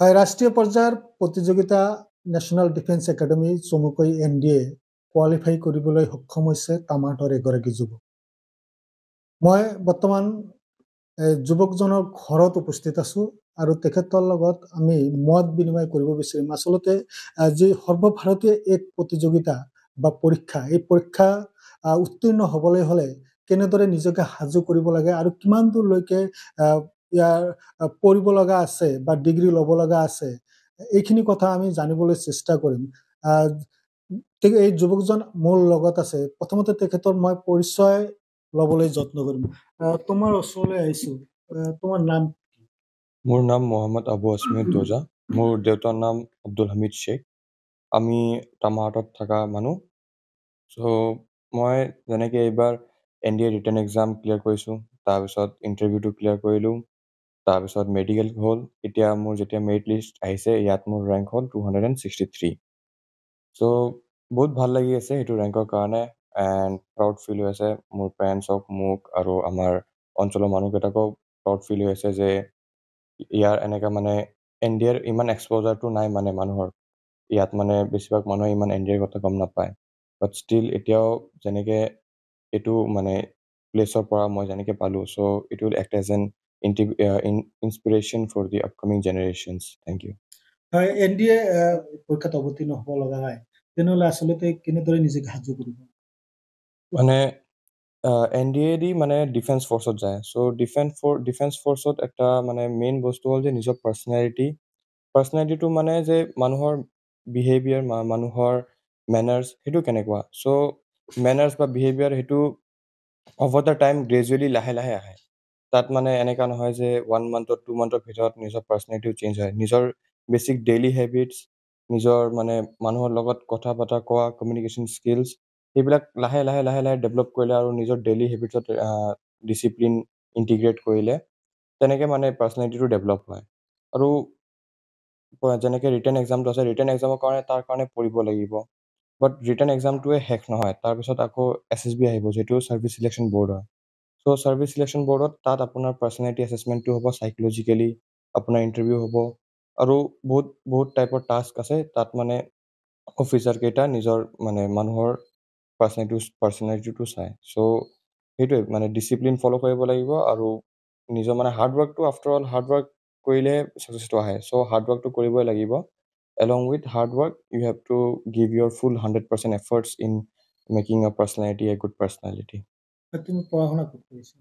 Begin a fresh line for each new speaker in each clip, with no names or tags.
হয় ৰাষ্ট্ৰীয় পৰ্যায়ৰ প্ৰতিযোগিতা নেশ্যনেল ডিফেন্স একাডেমী চমুকৈ এন ডি এ কোৱালিফাই কৰিবলৈ সক্ষম হৈছে তামাহতৰ এগৰাকী যুৱক। মই বৰ্তমান যুৱকজনৰ ঘৰত উপস্থিত আছোঁ আৰু তেখেতৰ লগত আমি মত বিনিময় কৰিব বিচাৰিম। আচলতে যি সৰ্বভাৰতীয় এক প্ৰতিযোগিতা বা পৰীক্ষা এই পৰীক্ষা উত্তীৰ্ণ হ'বলৈ হ'লে কেনেদৰে নিজকে সাজু কৰিব লাগে আৰু কিমান দূৰলৈকে ইয়াৰ পঢ়িব লগা আছে বা ডিগ্ৰী ল'ব লগা আছে এইখিনি কথা আমি জানিবলৈ চেষ্টা কৰিম। এই যুৱকজন মোৰ লগত আছে। প্ৰথমতে তেখেতৰ মই পৰিচয় ল'বলৈ যত্ন কৰিম। তোমাৰ ওচৰলৈ আহিছো। তোমাৰ নাম
মোৰ নাম মহম্মদ আবু আছমিদ দোজা। মোৰ দেউতাৰ নাম আব্দুল হামিদ শ্বেখ আমি তামাহাটত থকা মানুহ। চ' মই যেনেকৈ এইবাৰ N D A written exam clear কৰিছোঁ তাৰপিছত ইণ্টাৰভিউটো ক্লিয়াৰ কৰিলোঁ। তাৰপিছত মেডিকেল হ'ল এতিয়া মোৰ যেতিয়া মেৰিট লিষ্ট আহিছে ইয়াত মোৰ ৰেংক হ'ল two hundred and sixty three so' বহুত ভাল লাগি আছে সেইটো ৰেংকৰ কাৰণে এণ্ড প্ৰাউড ফিল হৈ আছে মোৰ পেৰেণ্টছক মোক আৰু আমাৰ অঞ্চলৰ মানুহকেইটাকো প্ৰাউড ফিল হৈ আছে যে ইয়াৰ এনেকুৱা মানে এন ডি এৰ ইমান এক্সপ'জাৰটো নাই মানে মানুহৰ। ইয়াত মানে বেছিভাগ মানুহে ইমান এন ডি এৰ কথা গম নাপায়। বাট ষ্টিল এতিয়াও যেনেকৈ এইটো মানে প্লেচৰ পৰা মই যেনেকৈ পালোঁ so' it will act as an inspiration for the upcoming generations thank you
হয় এন ডি এ পৰীক্ষাত অৱতীৰ্ণ হ'ব লগা হয়। তেনেহ'লে আচলতে কেনেদৰে নিজকে সাজু কৰিব?
মানে এন ডি এ দি মানে ডিফেন্স ফ'ৰ্চত যায়। চ' ডিফেন্স ফৰ ডিফেন্স ফ'ৰ্চত এটা মানে মেইন বস্তু হ'ল যে নিজৰ পাৰ্চনেলিটি পাৰ্চনেলিটিটো মানে যে মানুহৰ বিহেভিয়াৰ মানুহৰ মেনাৰ্ছ সেইটো কেনেকুৱা? চ' মেনাৰ্ছ বা বিহেভিয়াৰ সেইটো অভাৰ দ্য টাইম গ্ৰেজুৱেলি লাহে লাহে আহে। তাত মানে এনেকুৱা নহয় যে ওৱান মান্থত টু মান্থৰ ভিতৰত নিজৰ পাৰ্চনেলিটিও চেঞ্জ হয়। নিজৰ বেছিক ডেইলি হেবিটছ নিজৰ মানে মানুহৰ লগত কথা পতা কোৱা কমিউনিকেশ্যন স্কিলছ সেইবিলাক লাহে লাহে লাহে লাহে ডেভেলপ কৰিলে আৰু নিজৰ ডেইলি হেবিটছত ডিচিপ্লিন ইণ্টিগ্ৰেট কৰিলে তেনেকৈ মানে পাৰ্চনেলিটিটো ডেভেলপ হয়। আৰু যেনেকৈ ৰিটাৰ্ণ এক্সামটো আছে ৰিটাৰ্ণ এক্সামৰ কাৰণে তাৰ কাৰণে পঢ়িব লাগিব। বাট ৰিটাৰ্ণ এক্সামটোৱে শেষ নহয় তাৰপিছত আকৌ এছ এছ বি আহিব যিটো ছাৰ্ভিচ চিলেকশ্যন বৰ্ড হয়। চ' ছাৰ্ভিচ চিলেকশ্যন বৰ্ডত তাত আপোনাৰ পাৰ্চনেলিটি এছেচমেণ্টটো হ'ব চাইকলজিকেলি আপোনাৰ ইণ্টাৰভিউ হ'ব আৰু বহুত বহুত টাইপৰ টাস্ক আছে। তাত মানে অফিচাৰকেইটা নিজৰ মানে মানুহৰ পাৰ্চনেলিটি পাৰ্চনেলিটিটো চায় চ' সেইটোৱে মানে ডিচিপ্লিন ফ'ল' কৰিব লাগিব আৰু নিজৰ মানে হাৰ্ডৱৰ্কটো আফটাৰ অল হাৰ্ডৱৰ্ক কৰিলেহে ছাকচেছটো আহে। চ' হাৰ্ডৱৰ্কটো কৰিবই লাগিব। Along with hard work you have to give your full hundred percent efforts in making a personality a good personality
তুমি পঢ়া শুনা ক'ত কৰিছা?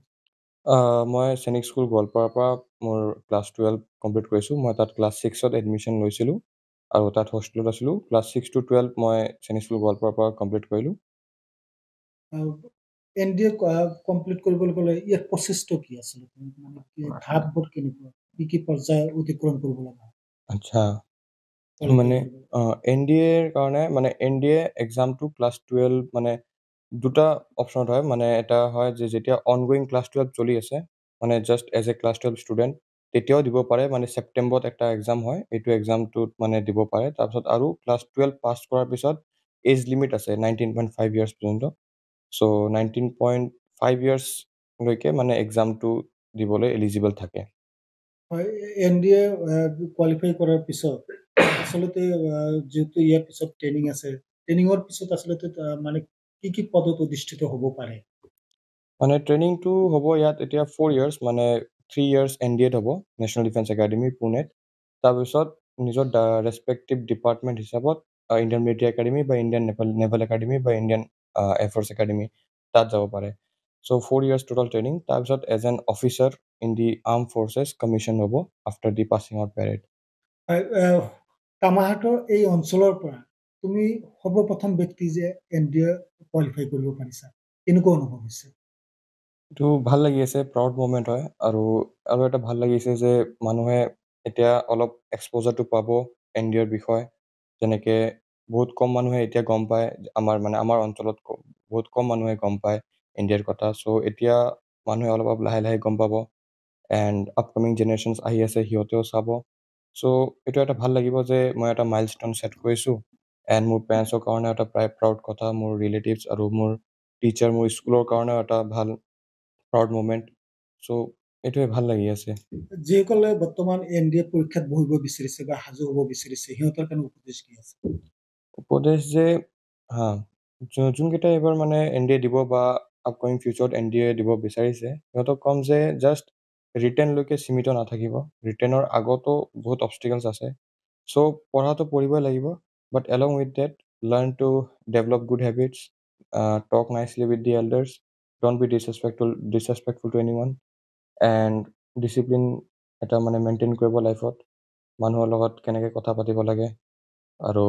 মই সৈনিক স্কুল গোৱালপাৰাৰ পৰা মোৰ ক্লাছ টুৱেলভ কমপ্লিট কৰিছোঁ। মই তাত ক্লাছ ছিক্সত এডমিশ্যন লৈছিলোঁ আৰু তাত হোষ্টেলত আছিলোঁ। ক্লাছ ছিক্স টু টুৱেলভ মই সৈনিক স্কুল গোৱালপাৰাৰ পৰা কমপ্লিট কৰিলোঁ।
এন ডি এ কমপ্লিট কৰিবলৈ গ'লে ইয়াৰ প্ৰচেছটো কি আছিলে? মানে ধাপবোৰ কেনেকুৱা? কি কি পৰ্যায় অতিক্ৰম কৰিব লগা
আচ্ছা মানে এন ডি এৰ কাৰণে মানে এন ডি এ এক্সামটো ক্লাছ টুৱেলভ মানে দুটা অপশ্যনত হয়। মানে এটা হয় যে যেতিয়া অনগয়িং ক্লাছ টুৱেলভ চলি আছে মানে just as a class twelve student তেতিয়াও দিব পাৰে। মানে ছেপ্টেম্বৰত এটা এক্সাম হয় এইটো এক্সামটোত মানে দিব পাৰে। তাৰপিছত আৰু ক্লাছ টুৱেলভ পাছ কৰাৰ পিছত এজ লিমিট আছে নাইনটিন পইণ্ট ফাইভ ইয়াৰ্ছ পৰ্যন্ত। চ' নাইনটিন পইণ্ট ফাইভ ইয়াৰ্ছলৈকে মানে এক্সামটো দিবলৈ এলিজিবল থাকে।
হয় এন ডি এ কোৱালিফাই কৰাৰ পিছত আচলতে যিহেতু ইয়াৰ পিছত ট্ৰেইনিং আছে ট্ৰেইনিঙৰ পিছত আচলতে মানে কি কি পদত অধিষ্ঠিত হ'ব পাৰে?
মানে ট্ৰেইনিংটো হ'ব ইয়াত এতিয়া ফ'ৰ ইয়াৰ্ছ মানে থ্ৰী ইয়াৰ্ছ এন ডি এত হ'ব নেশ্যনেল ডিফেন্স একাডেমী পুনেত তাৰপিছত নিজৰ ৰেচপেক্টিভ ডিপাৰ্টমেণ্ট হিচাপত ইণ্ডিয়ান মিলিটেৰী একাডেমী বা ইণ্ডিয়ান নেভেল নেভেল একাডেমী বা ইণ্ডিয়ান এয়াৰফ'ৰ্চ একাডেমী তাত যাব পাৰে। So' four years total training তাৰপিছত as an officer in the armed forces commission হ'ব after the passing out parade
তামাহাটৰ এই অঞ্চলৰ পৰা তুমি সৰ্বপ্ৰথম ব্যক্তি যে এন ডি এ কোৱালিফাই কৰিব পাৰিছা কেনেকুৱা অনুভৱ হৈছে?
এইটো ভাল লাগি আছে প্ৰাউড মুমেণ্ট হয় আৰু আৰু এটা ভাল লাগিছে যে মানুহে এতিয়া অলপ এক্সপ'জাৰটো পাব এন ডি এৰ বিষয়ে। যেনেকৈ বহুত কম মানুহে এতিয়া গম পায় আমাৰ মানে আমাৰ অঞ্চলত বহুত কম মানুহে গম পায় ইণ্ডিয়াৰ কথা। চ' এতিয়া মানুহে অলপ অলপ লাহে লাহে গম পাব এণ্ড আপকামিং জেনেৰেশ্যনছ আহি আছে সিহঁতেও চাব। চ' এইটো এটা ভাল লাগিব যে মই এটা মাইল ষ্ট'ন ছেট কৰিছোঁ। এণ্ড মোৰ পেৰেণ্টছৰ কাৰণে এটা প্ৰায় প্ৰাউড কথা মোৰ ৰিলেটিভছ আৰু মোৰ টিচাৰ মোৰ স্কুলৰ কাৰণেও এটা ভাল প্ৰাউড মুমেণ্ট চ' এইটোৱে ভাল লাগি আছে।
যিসকলে বৰ্তমান এন ডি এ পৰীক্ষাত বহিব বিচাৰিছে বা সাজু হ'ব বিচাৰিছে সিহঁতৰ কাৰণে উপদেশ কি আছে?
উপদেশ যে হা যোনকেইটা এইবাৰ মানে এন ডি এ দিব বা আপকামিং ফিউচাৰত এন ডি এ দিব বিচাৰিছে সিহঁতক ক'ম যে জাষ্ট ৰিটেনলৈকে সীমিত নাথাকিব। ৰিটেনৰ আগতো বহুত অবষ্টিকেলছ আছে। চ' পঢ়াটো পঢ়িবই লাগিব। But along with that learn to develop good habits talk nicely with the elders don't be disrespectful disrespectful to any one and discipline এটা মানে মেইনটেইন কৰিব লাইফত মানুহৰ লগত কেনেকৈ কথা পাতিব লাগে আৰু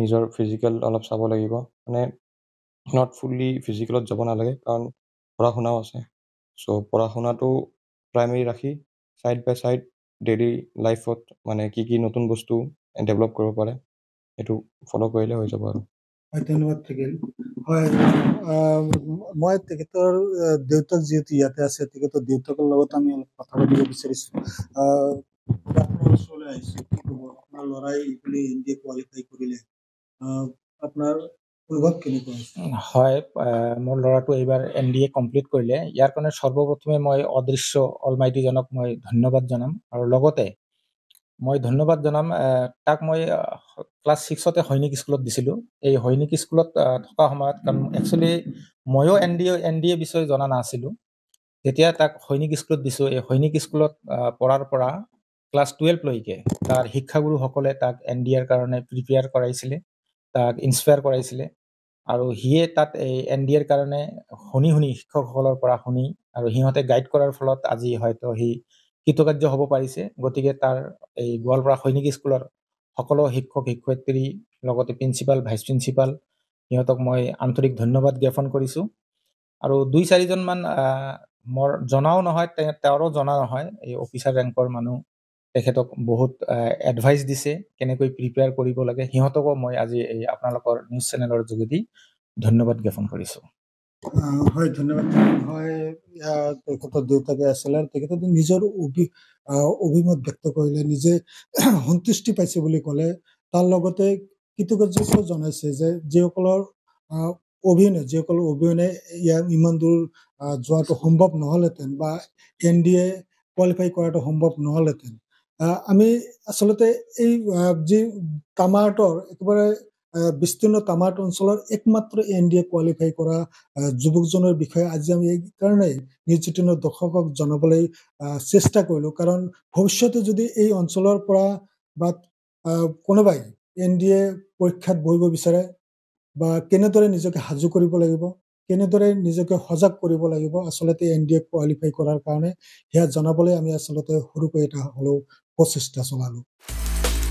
নিজৰ ফিজিকেল অলপ চাব লাগিব। মানে নট ফুল্লি ফিজিকেলত যাব নালাগে কাৰণ পঢ়া শুনাও আছে। চ' পঢ়া শুনাটো প্ৰাইমেৰী ৰাখি ছাইড বাই ছাইড ডেইলি লাইফত মানে কি কি নতুন বস্তু ডেভেলপ কৰিব পাৰে। সেইটো ফ'ল' কৰিলে হৈ যাব আৰু।
হয় ধন্যবাদ থাকিল হয় মই তেখেতৰ দেউতাক যিহেতু ইয়াতে আছে তেখেতৰ দেউতাকৰ লগত আমি অলপ কথা পাতিব বিচাৰিছোঁ। আপোনাৰ ওচৰলৈ আহিছোঁ আপোনাৰ ল'ৰাই এইপিনে এন ডি এ কোৱালিফাই কৰিলে। আপোনাৰ
হয় মোৰ ল'ৰাটো এইবাৰ এন ডি এ কমপ্লিট কৰিলে। ইয়াৰ কাৰণে সৰ্বপ্ৰথমে মই অদৃশ্য অলমাইটিজনক মই ধন্যবাদ জনাম। আৰু লগতে মই ধন্যবাদ জনাম। তাক মই ক্লাছ ছিক্সতে সৈনিক স্কুলত দিছিলোঁ। এই সৈনিক স্কুলত থকা সময়ত কাৰণ একচুৱেলি ময়ো N D N D A বিষয়ে জনা নাছিলোঁ। যেতিয়া তাক সৈনিক স্কুলত দিছোঁ। এই সৈনিক স্কুলত পঢ়াৰ পৰা ক্লাছ টুৱেলভলৈকে তাৰ শিক্ষাগুৰুসকলে তাক এন ডি এৰ কাৰণে প্ৰিপেয়াৰ কৰাইছিলে তাক ইনস্পায়াৰ কৰাইছিলে আৰু সিয়ে তাত এই এন ডি এৰ কাৰণে শুনি শুনি শিক্ষকসকলৰ পৰা শুনি আৰু সিহঁতে গাইড কৰাৰ ফলত আজি হয়তো সি কৃতকাৰ্য হ'ব পাৰিছে। গতিকে তাৰ এই গোৱালপাৰা সৈনিক স্কুলৰ সকলো শিক্ষক শিক্ষয়িত্ৰী লগতে প্ৰিন্সিপাল ভাইচ প্ৰিন্সিপাল সিহঁতক মই আন্তৰিক ধন্যবাদ জ্ঞাপন কৰিছোঁ। আৰু দুই চাৰিজনমান মোৰ জনাও নহয় তেওঁৰো জনা নহয়। এই অফিচাৰ ৰেংকৰ মানুহ তেখেতক বহুত এডভাইচ দিছে কেনেকৈ প্ৰিপেয়াৰ কৰিব লাগে। সিহঁতকো মই আজি এই আপোনালোকৰ নিউজ চেনেলৰ যোগেদি ধন্যবাদ জ্ঞাপন কৰিছোঁ।
হয় ধন্যবাদ। হয় তেখেতৰ দেউতাকে আছিলে তেখেতে নিজৰ অভি অভিমত ব্যক্ত কৰিলে নিজে সন্তুষ্টি পাইছে বুলি ক'লে। তাৰ লগতে কৃতজ্ঞতা জনাইছে যে যিসকলৰ অভিনয় যিসকলৰ অভিনয় ইয়াৰ ইমান দূৰ যোৱাটো সম্ভৱ নহ'লহেঁতেন বা এন ডি এ কোৱালিফাই কৰাটো সম্ভৱ নহ'লহেঁতেন। আমি আচলতে এই যি তামাৰ্টৰ একেবাৰে বিস্তীৰ্ণ তামাৰ্ট অঞ্চলৰ একমাত্ৰ এন ডি এ কোৱালিফাই কৰা যুৱকজনৰ বিষয়ে আজি আমি এইকাৰণে নিউজ এইটিনৰ দৰ্শকক জনাবলৈ চেষ্টা কৰিলোঁ। কাৰণ ভৱিষ্যতে যদি এই অঞ্চলৰ পৰা বা কোনোবাই এন ডি এ পৰীক্ষাত বহিব বিচাৰে বা কেনেদৰে নিজকে সাজু কৰিব লাগিব কেনেদৰে নিজকে সজাগ কৰিব লাগিব আচলতে এন ডি এ কোৱালিফাই কৰাৰ কাৰণে সেয়া জনাবলৈ আমি আচলতে সৰুকৈ এটা হ'লেও প্ৰচেষ্টা চলালোঁ।